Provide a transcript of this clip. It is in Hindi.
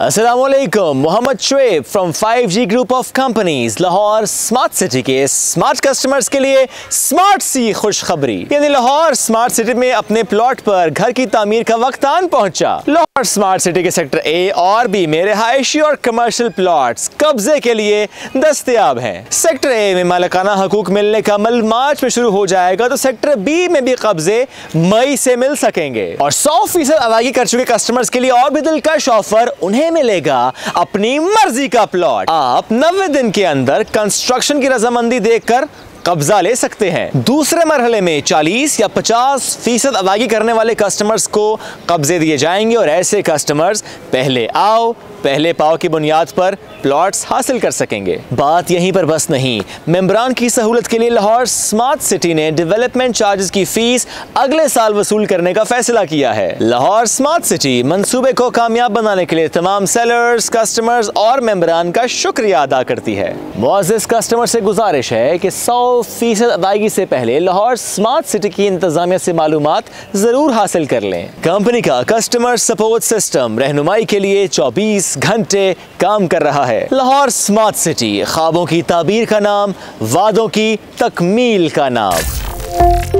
Aslam Mohammad Shoaib from 5G group of companies Lahore smart city के स्मार्ट कस्टमर्स के लिए स्मार्ट सी खुशखबरी। यानी लाहौर स्मार्ट सिटी में अपने प्लॉट पर घर की तामीर का वक्त आन पहुँचा। लाहौर स्मार्ट सिटी के सेक्टर ए और बी में रिहायशी और कमर्शियल प्लॉट्स कब्जे के लिए दस्तियाब हैं। सेक्टर ए में मालिकाना हकूक मिलने का अमल मार्च में शुरू हो जाएगा तो सेक्टर बी में भी कब्जे मई से मिल सकेंगे। और सौ फ़ीसद अदायगी कर चुके कस्टमर्स के लिए और भी दिलकश ऑफ़र उन्हें मिलेगा अपनी मर्ज़ी का प्लॉट। आप नब्बे दिन के अंदर कंस्ट्रक्शन की रजामंदी देखकर कब्जा ले सकते हैं। दूसरे मरहले में 40 या 50 फ़ीसद अदायगी करने वाले कस्टमर्स को कब्जे दिए जाएँगे और ऐसे कस्टमर्स पहले आओ, पहले पाओ की बुनियाद पर प्लॉट्स हासिल कर सकेंगे। बात यहीं पर बस नहीं मेम्बरान की सहूलत के लिए लाहौर स्मार्ट सिटी ने डेवलपमेंट चार्जेस की फ़ीस अगले साल वसूल करने का फैसला किया है। लाहौर स्मार्ट सिटी मंसूबे को कामयाब बनाने के लिए तमाम सेलर्स कस्टमर्स और मेम्बरान का शुक्रिया अदा करती है। मुआजिज कस्टमर से गुजारिश है कि सौ फ़ीसद अदायगी से पहले लाहौर स्मार्ट सिटी की इंतजामिया से मालूम ज़रूर हासिल कर लें। कंपनी का कस्टमर सपोर्ट सिस्टम रहनुमाई के लिए चौबीस घंटे काम कर रहा है। लाहौर स्मार्ट सिटी, ख्वाबों की ताबीर का नाम, वादों की तकमील का नाम।